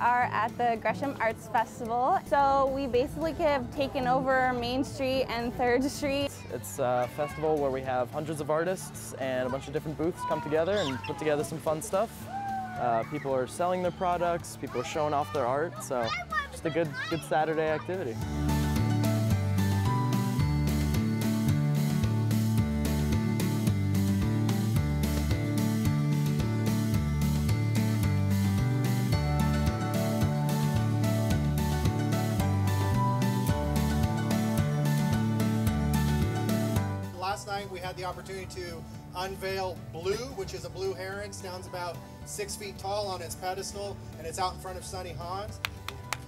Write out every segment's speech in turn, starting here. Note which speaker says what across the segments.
Speaker 1: are at the Gresham Arts Festival. So we basically have taken over Main Street and 3rd Street.
Speaker 2: It's a festival where we have hundreds of artists and a bunch of different booths come together and put together some fun stuff. Uh, people are selling their products, people are showing off their art, so just a good, good Saturday activity.
Speaker 3: We had the opportunity to unveil Blue, which is a blue heron, stands about six feet tall on its pedestal, and it's out in front of Sunny Hans.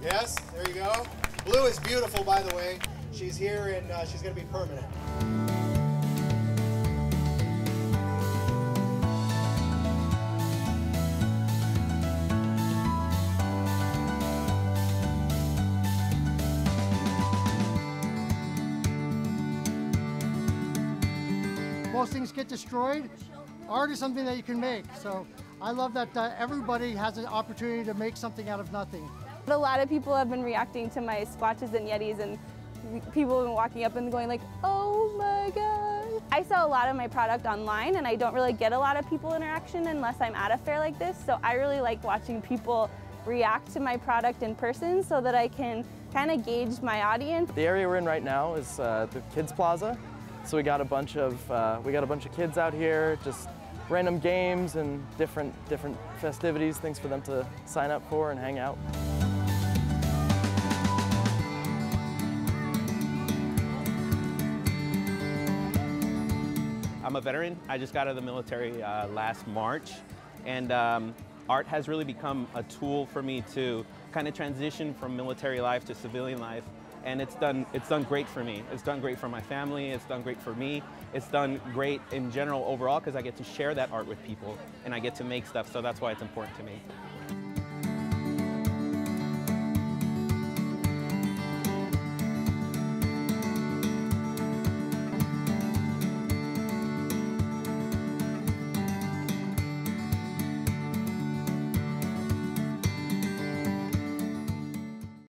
Speaker 3: Yes, there you go. Blue is beautiful, by the way. She's here and uh, she's going to be permanent.
Speaker 4: Most things get destroyed. Art is something that you can make. So I love that uh, everybody has an opportunity to make something out of nothing.
Speaker 1: A lot of people have been reacting to my Squatches and Yetis and people have been walking up and going like, oh my god. I sell a lot of my product online and I don't really get a lot of people interaction unless I'm at a fair like this. So I really like watching people react to my product in person so that I can kind of gauge my audience.
Speaker 2: The area we're in right now is uh, the Kids Plaza. So we got a bunch of uh, we got a bunch of kids out here, just random games and different different festivities, things for them to sign up for and hang out.
Speaker 5: I'm a veteran. I just got out of the military uh, last March, and um, art has really become a tool for me to kind of transition from military life to civilian life. And it's done, it's done great for me. It's done great for my family. It's done great for me. It's done great in general overall because I get to share that art with people and I get to make stuff. So that's why it's important to me.